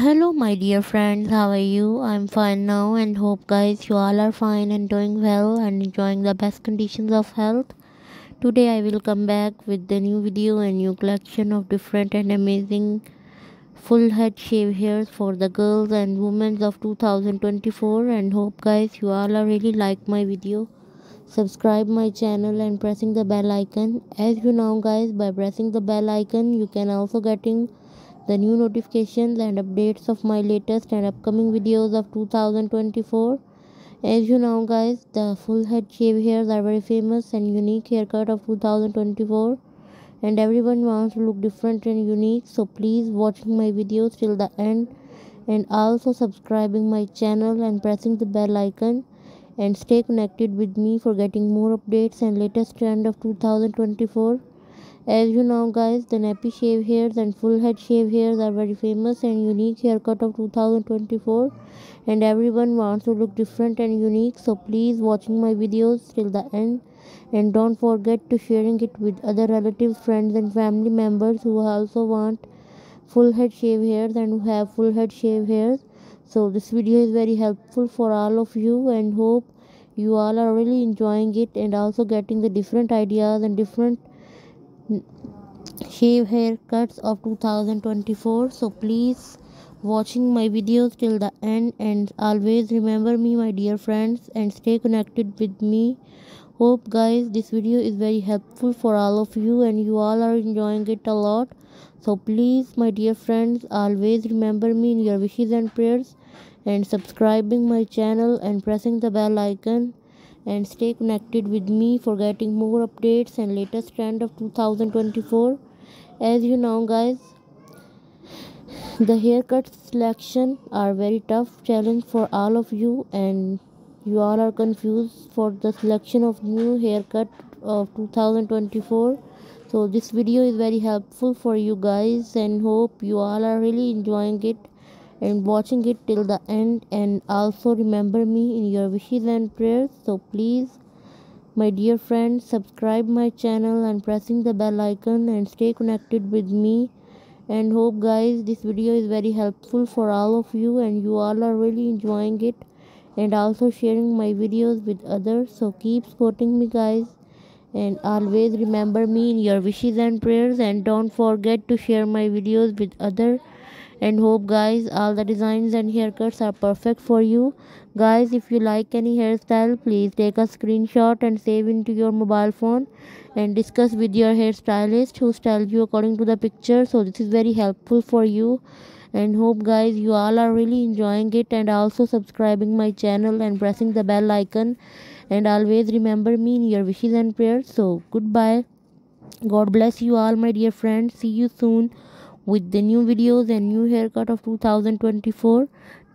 hello my dear friends. How are you? I'm fine now and hope guys you all are fine and doing well and enjoying the best conditions of health. Today i will come back with the new video and new collection of different and amazing full head shave hairs for the girls and women of 2024 and hope guys you all are really like my video. Subscribe my channel and pressing the bell icon. As you know guys by pressing the bell icon you can also getting the new notifications and updates of my latest and upcoming videos of 2024 as you know guys the full head shave hairs are very famous and unique haircut of 2024 and everyone wants to look different and unique. So please watching my videos till the end and also subscribing my channel and pressing the bell icon and stay connected with me for getting more updates and latest trend of 2024 as you know guys, the nappy shave hairs and full head shave hairs are very famous and unique haircut of 2024 and everyone wants to look different and unique so please watching my videos till the end and don't forget to sharing it with other relatives, friends and family members who also want full head shave hairs and who have full head shave hairs. So this video is very helpful for all of you and hope you all are really enjoying it and also getting the different ideas and different shave haircuts of 2024 so please watching my videos till the end and always remember me my dear friends and stay connected with me. Hope guys this video is very helpful for all of you and you all are enjoying it a lot. So please my dear friends always remember me in your wishes and prayers and subscribing my channel and pressing the bell icon and stay connected with me for getting more updates and latest trend of 2024 as you know guys the haircut selection are very tough challenge for all of you and you all are confused for the selection of new haircut of 2024 so this video is very helpful for you guys and hope you all are really enjoying it and watching it till the end and also remember me in your wishes and prayers. So please my dear friends subscribe my channel and pressing the bell icon and stay connected with me. And hope guys this video is very helpful for all of you and you all are really enjoying it and also sharing my videos with others. So keep supporting me guys and always remember me in your wishes and prayers and don't forget to share my videos with others and hope guys all the designs and haircuts are perfect for you. Guys if you like any hairstyle please take a screenshot and save into your mobile phone and discuss with your hairstylist who styles you according to the picture. So this is very helpful for you. And hope guys you all are really enjoying it and also subscribing my channel and pressing the bell icon. And always remember me in your wishes and prayers. So goodbye. God bless you all my dear friends. See you soon with the new videos and new haircut of 2024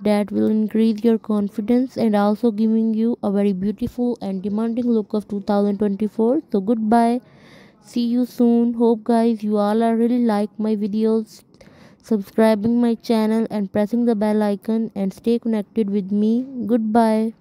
that will increase your confidence and also giving you a very beautiful and demanding look of 2024 so goodbye. See you soon. Hope guys you all are really like my videos subscribing my channel and pressing the bell icon and stay connected with me. Goodbye